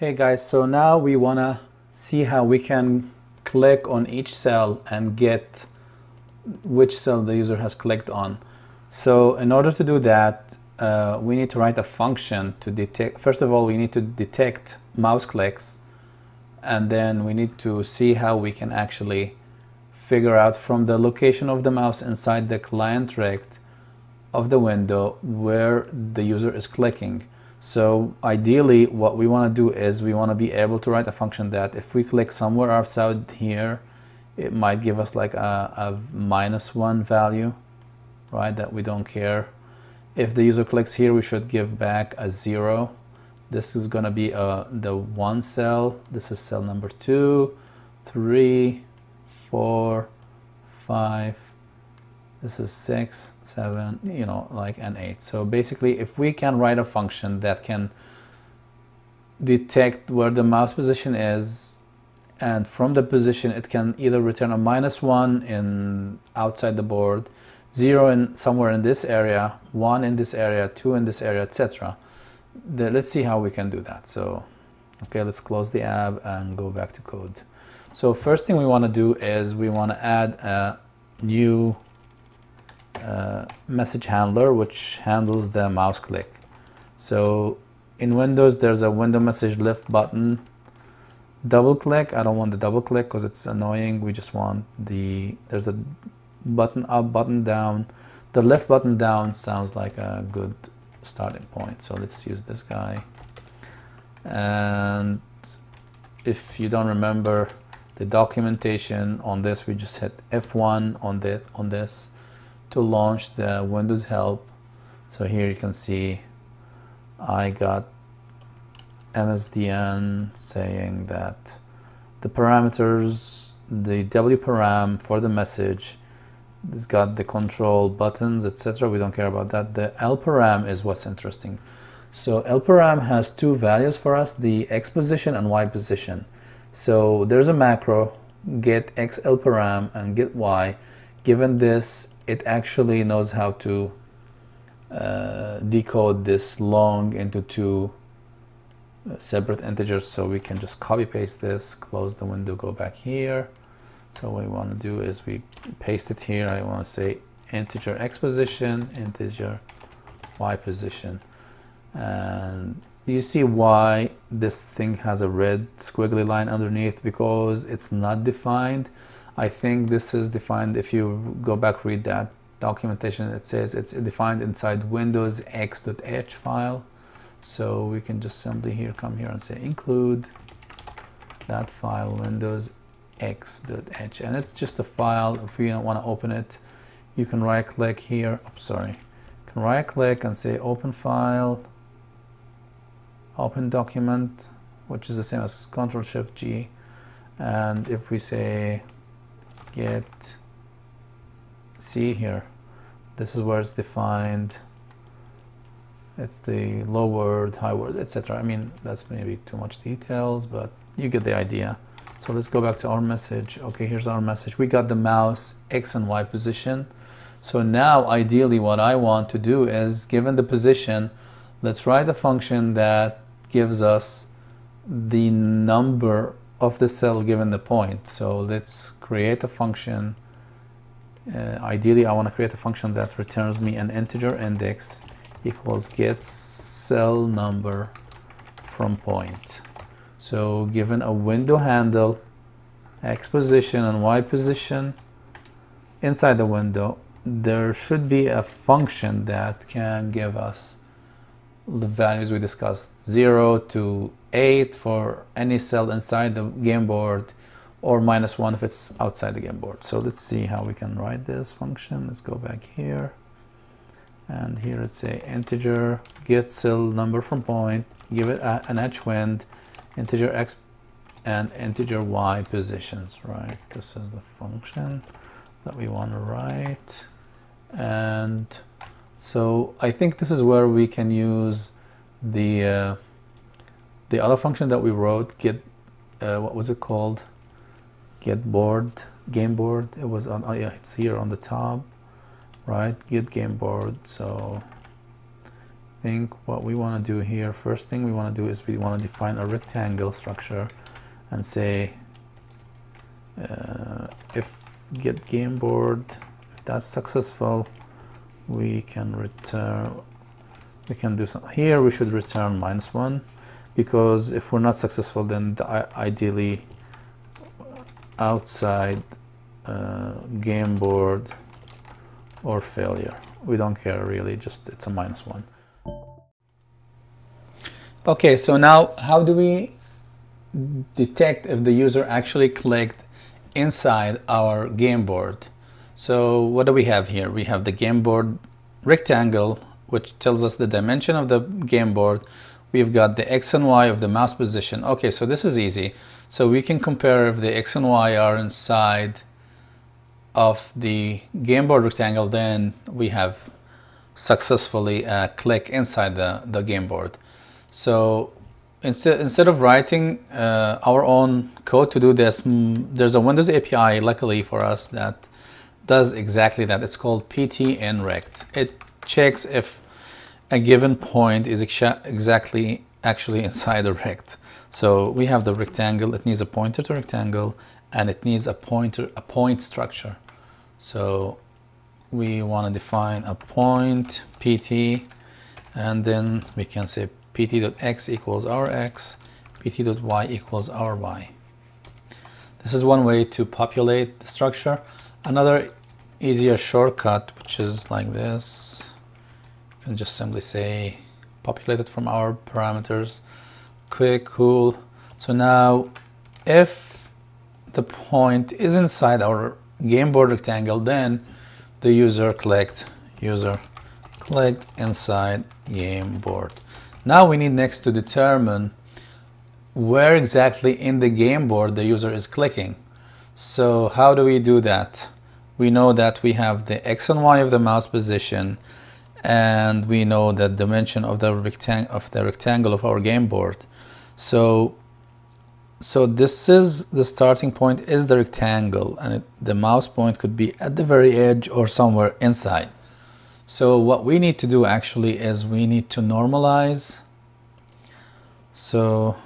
Hey guys, so now we want to see how we can click on each cell and get which cell the user has clicked on. So in order to do that, uh, we need to write a function to detect, first of all, we need to detect mouse clicks and then we need to see how we can actually figure out from the location of the mouse inside the client rect of the window where the user is clicking. So ideally what we want to do is we want to be able to write a function that if we click somewhere outside here it might give us like a, a minus one value right that we don't care. If the user clicks here we should give back a zero. This is going to be uh, the one cell. This is cell number two three four five this is six, seven, you know, like an eight. So basically, if we can write a function that can detect where the mouse position is, and from the position, it can either return a minus one in outside the board, zero in somewhere in this area, one in this area, two in this area, etc. Let's see how we can do that. So, okay, let's close the app and go back to code. So first thing we want to do is we want to add a new uh, message handler which handles the mouse click. So in Windows there's a window message lift button. Double click. I don't want the double click because it's annoying. We just want the there's a button up button down. The left button down sounds like a good starting point. So let's use this guy. And if you don't remember the documentation on this we just hit F1 on the on this to launch the Windows help. So here you can see I got MSDN saying that the parameters, the wparam for the message, it's got the control buttons, etc. We don't care about that. The lparam is what's interesting. So lparam has two values for us, the x position and y position. So there's a macro, get x lparam and get y. Given this, it actually knows how to uh, decode this long into two uh, separate integers. So we can just copy paste this close the window go back here. So what we want to do is we paste it here. I want to say integer x position integer y position. And you see why this thing has a red squiggly line underneath? Because it's not defined I think this is defined if you go back read that documentation it says it's defined inside windows x.h file. So we can just simply here come here and say include that file windows x.h and it's just a file if we don't want to open it you can right click here I'm sorry. You can right click and say open file open document which is the same as control shift G. And if we say get see here this is where it's defined. It's the low word high word etc I mean that's maybe too much details but you get the idea. So let's go back to our message. Okay here's our message. We got the mouse X and Y position. So now ideally what I want to do is given the position let's write a function that gives us the number of the cell given the point. So let's create a function. Uh, ideally, I want to create a function that returns me an integer index equals get cell number from point. So given a window handle, X position and Y position inside the window, there should be a function that can give us the values we discussed 0 to 8 for any cell inside the game board or minus 1 if it's outside the game board. So let's see how we can write this function. Let's go back here. And here it's a integer. Get cell number from point. Give it a, an wind, integer x and integer y positions right? This is the function that we want to write. And so I think this is where we can use the uh, the other function that we wrote get uh, what was it called? Get board game board. It was on oh yeah it's here on the top right? Get game board. So I think what we want to do here, first thing we want to do is we want to define a rectangle structure and say uh, if get game board, if that's successful, we can return, we can do some, here we should return minus one because if we're not successful then the, ideally outside uh, game board or failure. We don't care really just it's a minus one. Okay so now how do we detect if the user actually clicked inside our game board so what do we have here? We have the game board rectangle which tells us the dimension of the game board. We've got the x and y of the mouse position. Okay so this is easy. So we can compare if the x and y are inside of the game board rectangle, then we have successfully uh, click inside the, the game board. So instead, instead of writing uh, our own code to do this, mm, there's a Windows API, luckily for us, that does exactly that. It's called PtInRect. It checks if a given point is exactly actually inside a rect. So we have the rectangle, it needs a pointer to rectangle, and it needs a pointer, a point structure. So we want to define a point pt and then we can say pt.x equals our x, pt.y equals our y. This is one way to populate the structure. Another easier shortcut, which is like this, you can just simply say populate it from our parameters. Quick, cool. So now if the point is inside our game board rectangle, then the user clicked, user clicked inside game board. Now we need next to determine where exactly in the game board the user is clicking. So how do we do that? We know that we have the X and Y of the mouse position and we know the dimension of the, of the rectangle of our game board. So so this is the starting point is the rectangle and it, the mouse point could be at the very edge or somewhere inside. So what we need to do actually is we need to normalize. So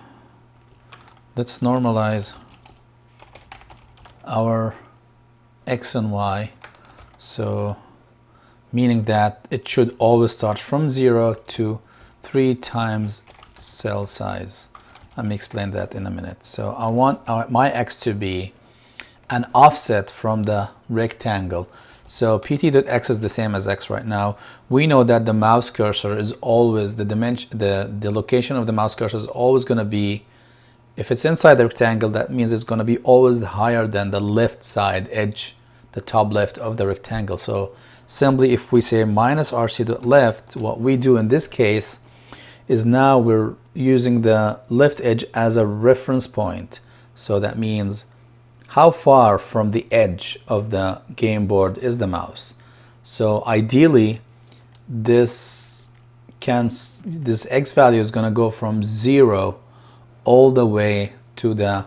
let's normalize our x and y. So meaning that it should always start from zero to three times cell size. Let me explain that in a minute. So I want uh, my x to be an offset from the rectangle. So pt.x is the same as x right now. We know that the mouse cursor is always, the dimension, the, the location of the mouse cursor is always going to be, if it's inside the rectangle, that means it's going to be always higher than the left side edge, the top left of the rectangle. So simply if we say minus rc.left, what we do in this case is now we're using the left edge as a reference point. So that means how far from the edge of the game board is the mouse. So ideally, this can this x value is going to go from zero all the way to the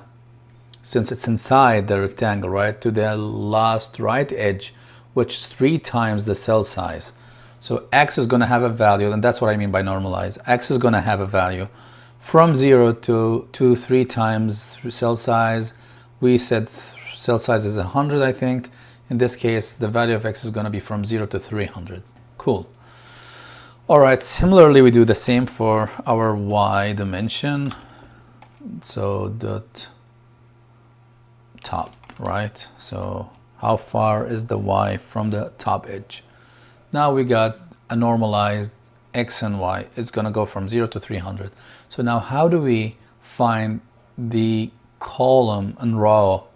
since it's inside the rectangle right to the last right edge which is three times the cell size so x is going to have a value and that's what I mean by normalize x is going to have a value from 0 to, to 3 times cell size. We said cell size is 100, I think. In this case, the value of x is going to be from 0 to 300. Cool. All right, similarly, we do the same for our y dimension. So dot top, right? So how far is the y from the top edge? Now we got a normalized x and y. It's going to go from 0 to 300. So now how do we find the column and row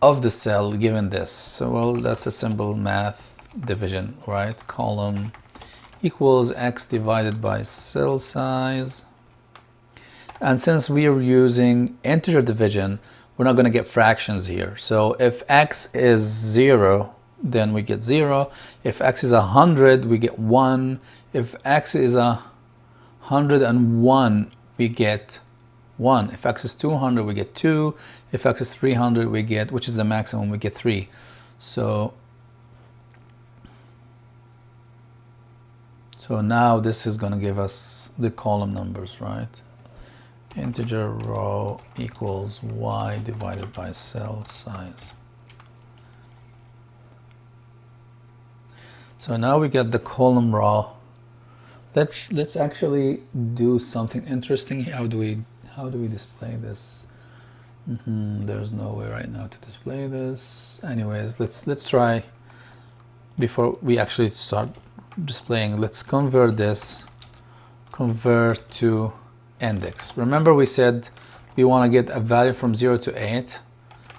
of the cell given this? So well, that's a simple math division, right? Column equals x divided by cell size. And since we are using integer division, we're not going to get fractions here. So if x is 0, then we get 0. If x is 100, we get 1. If x is a 101, we get 1. If x is 200, we get 2. If x is 300, we get, which is the maximum, we get 3. So, So now this is going to give us the column numbers, right? Integer row equals y divided by cell size. So now we get the column row. Let's let's actually do something interesting. How do we how do we display this? Mm -hmm, there's no way right now to display this. Anyways, let's let's try before we actually start displaying, let's convert this, convert to index. Remember we said we want to get a value from 0 to 8.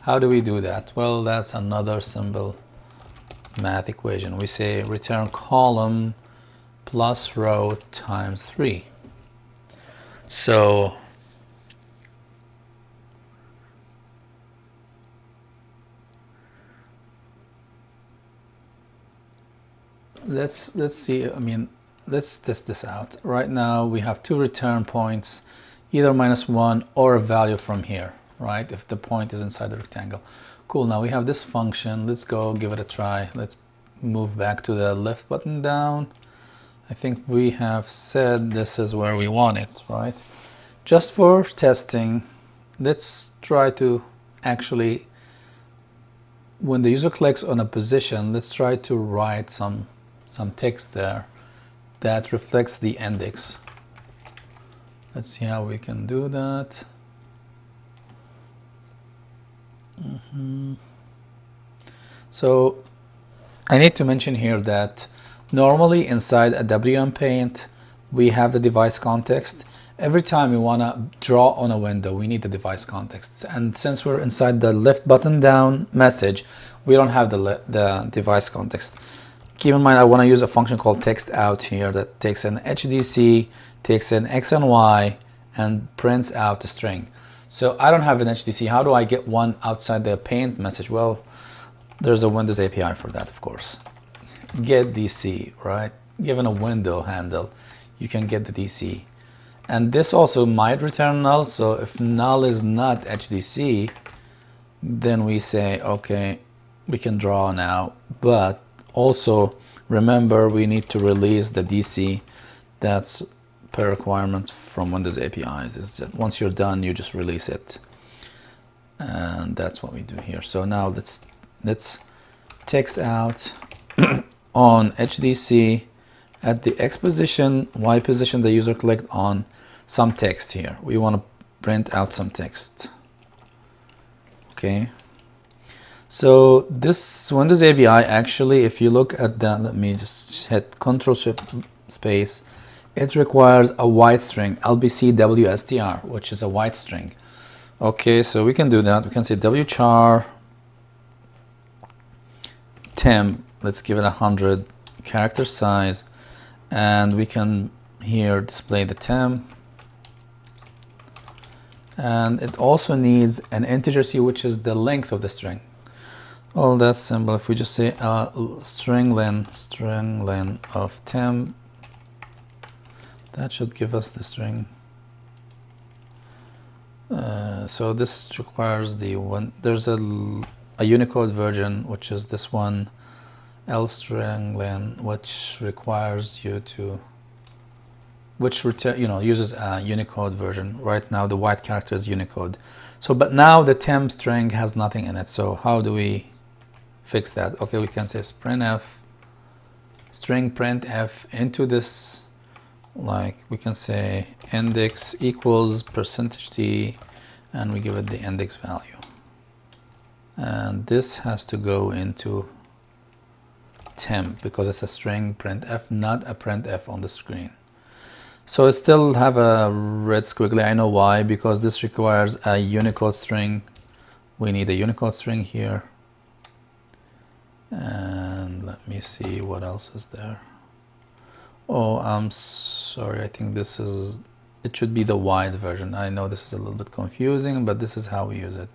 How do we do that? Well, that's another simple math equation. We say return column plus row times 3. So let's let's see I mean let's test this out. Right now we have two return points either minus one or a value from here right if the point is inside the rectangle. Cool now we have this function. Let's go give it a try. Let's move back to the left button down. I think we have said this is where we want it right? Just for testing let's try to actually when the user clicks on a position let's try to write some some text there that reflects the index. Let's see how we can do that. Mm -hmm. So I need to mention here that normally inside a WM Paint we have the device context. Every time we want to draw on a window we need the device context and since we're inside the left button down message we don't have the, the device context keep in mind I want to use a function called text out here that takes an HDC, takes an X and Y, and prints out a string. So I don't have an HDC. How do I get one outside the paint message? Well, there's a Windows API for that, of course. Get DC, right? Given a window handle, you can get the DC. And this also might return null. So if null is not HDC, then we say, okay, we can draw now, but also remember we need to release the DC that's per requirement from Windows APIs is that once you're done you just release it. And that's what we do here. So now let's let's text out on HDC at the X position Y position the user clicked on some text here. We want to print out some text. Okay so this Windows API actually, if you look at that, let me just hit Control Shift space. It requires a white string, LPCWSTR, which is a white string. Okay, so we can do that. We can say wchar temp. Let's give it a hundred character size, and we can here display the temp. And it also needs an integer c, which is the length of the string. Well, that's simple. If we just say uh, string length, string of temp, that should give us the string. Uh, so this requires the one. There's a a Unicode version, which is this one, L string which requires you to, which return, you know, uses a Unicode version. Right now, the white character is Unicode. So, but now the temp string has nothing in it. So, how do we fix that. Okay, we can say printf string printf into this like we can say index equals percentage d and we give it the index value. And this has to go into temp because it's a string printf not a printf on the screen. So it still have a red squiggly. I know why because this requires a Unicode string. We need a Unicode string here and let me see what else is there? Oh I'm sorry I think this is it should be the wide version. I know this is a little bit confusing but this is how we use it.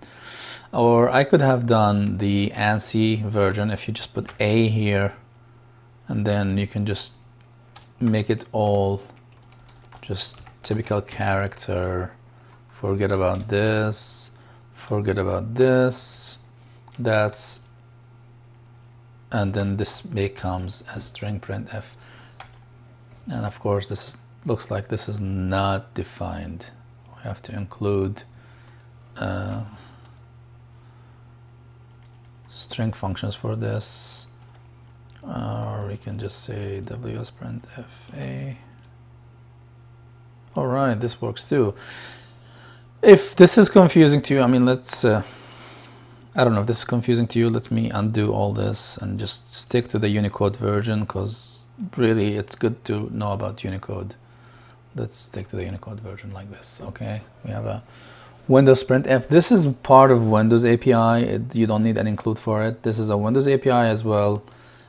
Or I could have done the ANSI version if you just put A here and then you can just make it all just typical character. Forget about this forget about this that's and then this becomes a string printf and of course this is, looks like this is not defined. We have to include uh, string functions for this. Or we can just say wsprintf all right this works too. If this is confusing to you I mean let's uh, I don't know if this is confusing to you let me undo all this and just stick to the Unicode version because really it's good to know about Unicode. Let's stick to the Unicode version like this okay? We have a Windows printf this is part of Windows API it, you don't need an include for it. This is a Windows API as well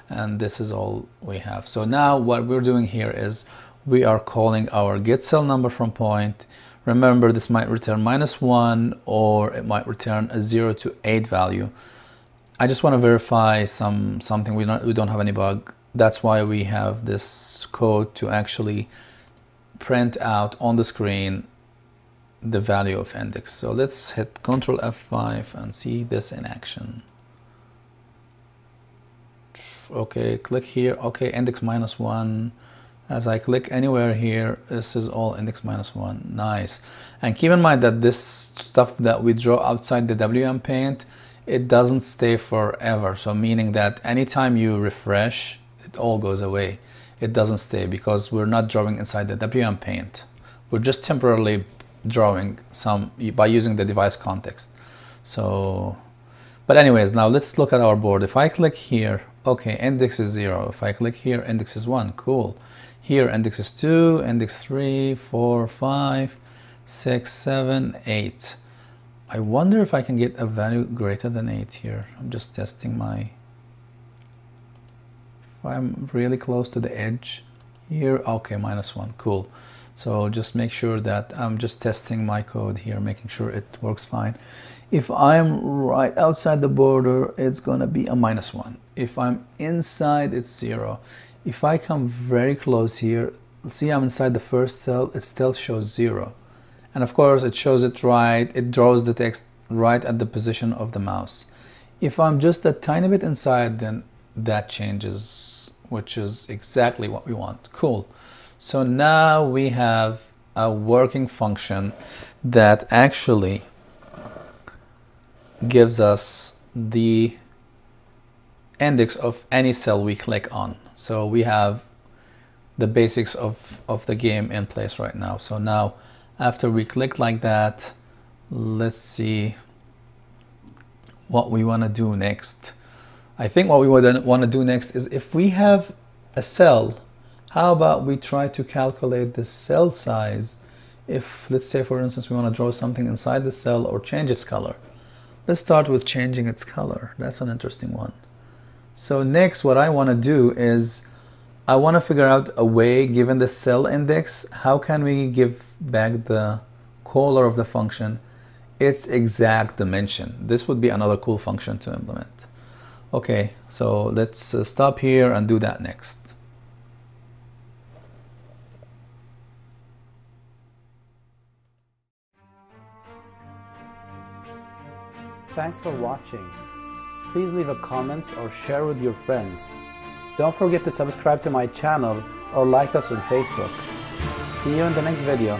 and this is all we have. So now what we're doing here is we are calling our get cell number from point remember this might return minus one or it might return a zero to eight value. I just want to verify some something. We don't we don't have any bug. That's why we have this code to actually print out on the screen the value of index. So let's hit Control F5 and see this in action. Okay click here. Okay index minus one as I click anywhere here this is all index minus one. Nice. And keep in mind that this stuff that we draw outside the WM paint it doesn't stay forever. So meaning that anytime you refresh it all goes away. It doesn't stay because we're not drawing inside the WM paint. We're just temporarily drawing some by using the device context. So but anyways now let's look at our board. If I click here okay index is 0 if I click here index is 1 cool here index is 2 index 3 4 5 6 7 8 I wonder if I can get a value greater than 8 here. I'm just testing my if I'm really close to the edge here okay minus 1 cool. So just make sure that I'm just testing my code here making sure it works fine. If I'm right outside the border it's gonna be a minus 1 if I'm inside it's 0 if I come very close here see I'm inside the first cell it still shows 0 and of course it shows it right it draws the text right at the position of the mouse. If I'm just a tiny bit inside then that changes which is exactly what we want. Cool. So now we have a working function that actually gives us the index of any cell we click on. So we have the basics of, of the game in place right now. So now after we click like that, let's see what we want to do next. I think what we would want to do next is if we have a cell, how about we try to calculate the cell size if let's say for instance we want to draw something inside the cell or change its color. Let's start with changing its color. That's an interesting one. So next what I want to do is I want to figure out a way given the cell index how can we give back the caller of the function its exact dimension. This would be another cool function to implement. Okay, so let's uh, stop here and do that next. Thanks for watching. Please leave a comment or share with your friends. Don't forget to subscribe to my channel or like us on Facebook. See you in the next video.